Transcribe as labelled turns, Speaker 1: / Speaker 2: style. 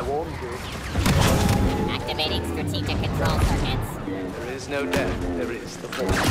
Speaker 1: I warned you.
Speaker 2: Activating strategic control circuits.
Speaker 1: There is no death, there is the force.